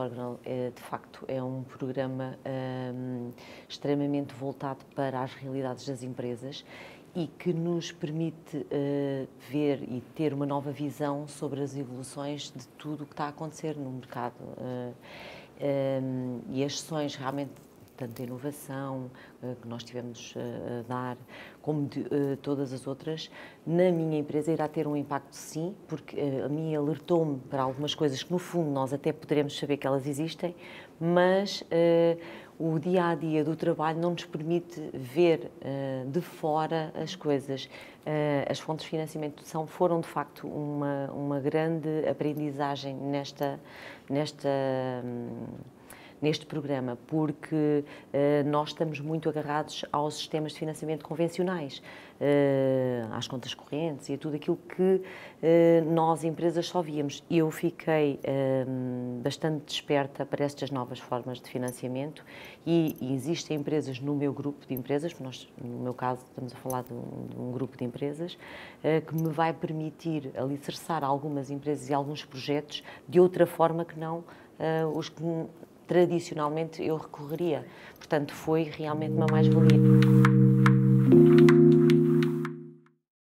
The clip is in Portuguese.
Forgnal, é, de facto, é um programa um, extremamente voltado para as realidades das empresas e que nos permite uh, ver e ter uma nova visão sobre as evoluções de tudo o que está a acontecer no mercado. Uh, um, e as sessões realmente tanto a inovação uh, que nós tivemos uh, a dar, como de uh, todas as outras, na minha empresa irá ter um impacto sim, porque a mim alertou-me para algumas coisas que no fundo nós até poderemos saber que elas existem, mas o dia a dia do trabalho não nos permite ver de fora as coisas. as fontes de financiamento são, foram de facto uma, uma grande aprendizagem nesta, nesta um, neste programa, porque uh, nós estamos muito agarrados aos sistemas de financiamento convencionais, uh, às contas correntes e a tudo aquilo que uh, nós, empresas, só víamos. Eu fiquei bastante desperta para estas novas formas de financiamento e, e, existem empresas no meu grupo de empresas, nós, no meu caso, estamos a falar de um, de um grupo de empresas, que me vai permitir alicerçar algumas empresas e alguns projetos de outra forma que não os que tradicionalmente eu recorreria. Portanto, foi realmente uma mais-valia.